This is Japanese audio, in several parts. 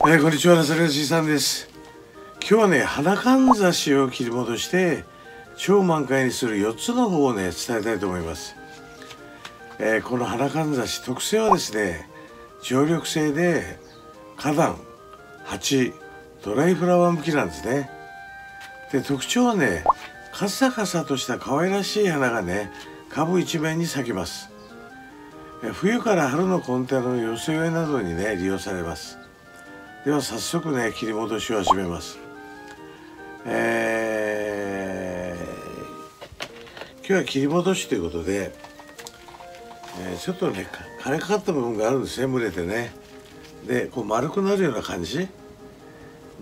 はい、こんにちは、なされじさんです。今日はね、花かんざしを切り戻して、超満開にする4つの方をね、伝えたいと思います。えー、この花かんざし、特性はですね、常緑性で、花壇、鉢、ドライフラワー向きなんですね。で、特徴はね、カサカサとした可愛らしい花がね、株一面に咲きます。冬から春のコンテナの寄せ植えなどにね、利用されます。では早速ね切り戻しを始めます。えー、今日は切り戻しということで、えー、ちょっとね金かかった部分があるんですね蒸れてね。でこう丸くなるような感じ。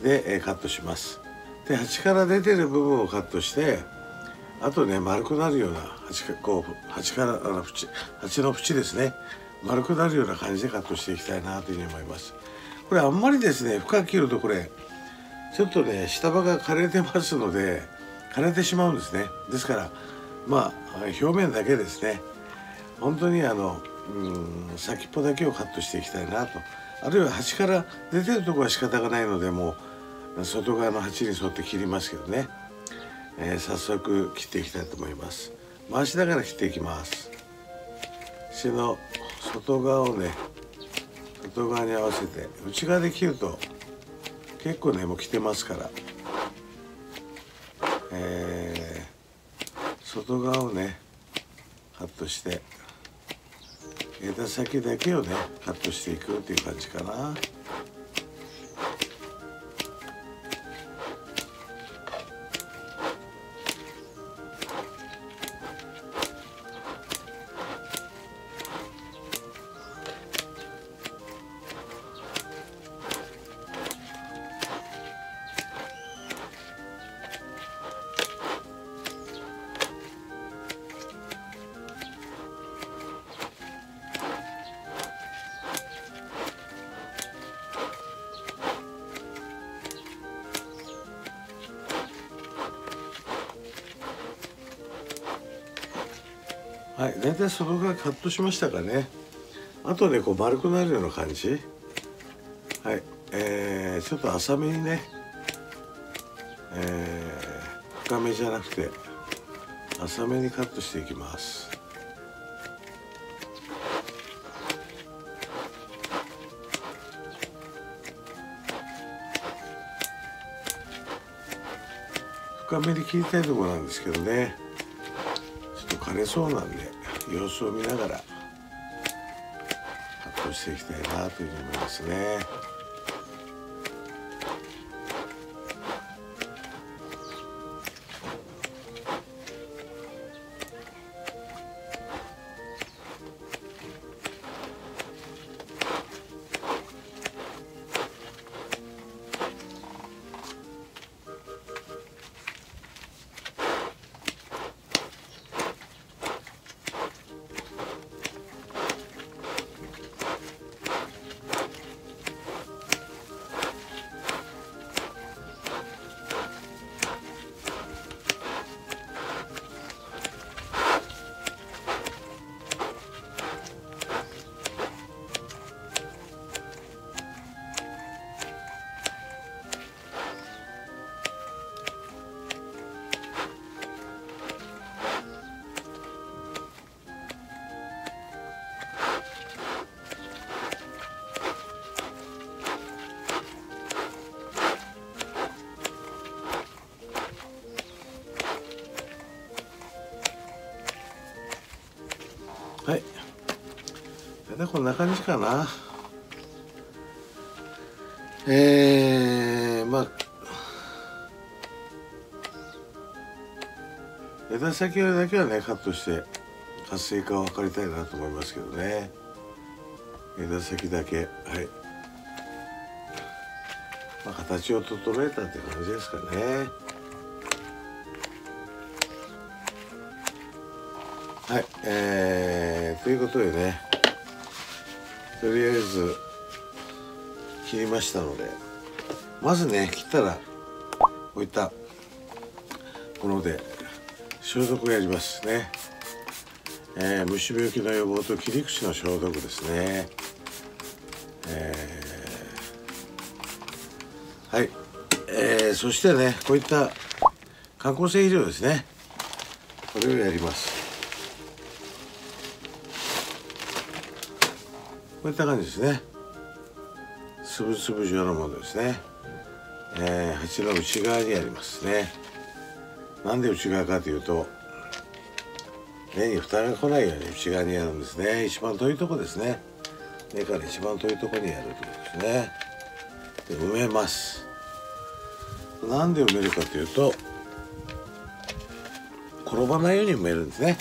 で、えー、カットします。で鉢から出てる部分をカットしてあとね丸くなるような鉢かこう鉢からあの縁鉢の縁ですね。丸くなるような感じでカットしていきたいなというふうに思います。これあんまりですね深く切るとこれちょっとね下葉が枯れてますので枯れてしまうんですね。ですからまあ表面だけですね。本当にあのうん先っぽだけをカットしていきたいなと。あるいは端から出てるとこは仕方がないのでもう外側の鉢に沿って切りますけどね、えー、早速切っていきたいと思います。回しながら切っていきます。しの外側をね外側に合わせて内側で切ると結構ねもう着てますから、えー、外側をねカットして枝先だけをねカットしていくっていう感じかな。はい大体そこがカットしましたかね。あとでこう丸くなるような感じ。はいえー、ちょっと浅めにね。えー、深めじゃなくて浅めにカットしていきます。深めに切りたいところなんですけどね。枯れそうなんで様子を見ながら発酵していきたいなというふうに思いますね。大体こんな感じかな。えー、まあ。枝先だけはねカットして活性化を図りたいなと思いますけどね。枝先だけはい、まあ、形を整えたって感じですかね。はいえー、ということでねとりあえず切りましたのでまずね切ったらこういったもので消毒をやりますね、えー、虫病気の予防と切り口の消毒ですね、えはい、えー、そしてねこういった観光性肥料ですね。これをやります。こういった感じですね。つぶつぶ状のものですね、えー、鉢の内側にありますね。なんで内側かというと根に負担が来ないように内側にやるんですね。一番遠いとこですね。根から一番遠いとこにやるということですね。で埋めます。なんで埋めるかというと転ばないように埋めるんですね。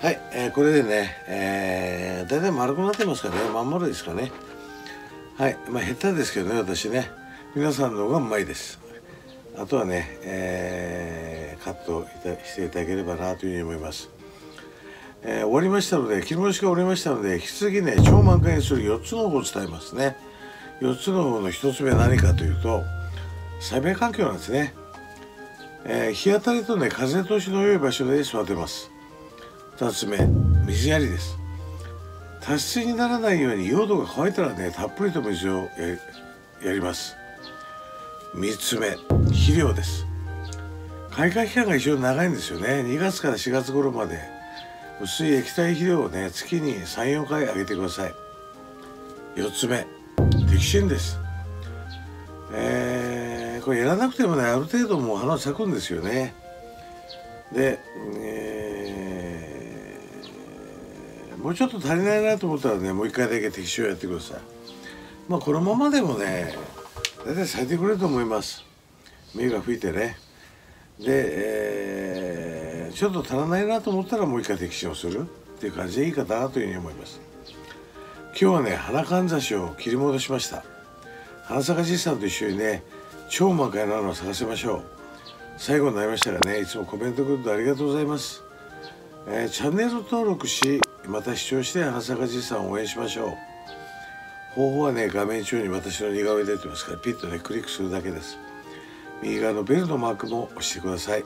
はい、えー、これでね、えー、だいたい丸くなってますからね。まん丸ですかね。はいまあ下手ですけどね私ね。皆さんの方がうまいです。あとはね、えー、カットしていただければなというふうに思います。えー、終わりましたので切り戻しが終わりましたので引き続きね超満開にする4つの方を伝えますね。4つの方の1つ目は何かというと栽培環境なんですね、えー、日当たりとね風通しの良い場所で育てます。2つ目水やりです。多湿にならないように用土が乾いたらねたっぷりと水をやります。3つ目肥料です。開花期間が非常に長いんですよね。2月から4月頃まで薄い液体肥料をね月に34回あげてください。4つ目摘心です。えー、これやらなくてもねある程度もう花咲くんですよね。で、えー、もうちょっと足りないなと思ったらねもう一回だけ摘心をやってください。まあこのままでもね大体咲いてくれると思います。芽が吹いてね。で、えー、ちょっと足らないなと思ったらもう一回摘心をする。っていう感じでいいかなというふうに思います。今日はね花かんざしを切り戻しました。花咲かじいさんと一緒にね超満開なのを探しましょう。最後になりましたがねいつもコメントくれてありがとうございます、えー、チャンネル登録しまた視聴して長坂じいさんを応援しましょう。方法はね画面中に私の似顔絵出てますからピッとねクリックするだけです。右側のベルのマークも押してください。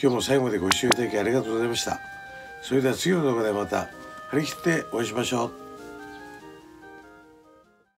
今日も最後までご視聴いただきありがとうございました。それでは次の動画でまた張り切ってお会いしましょう。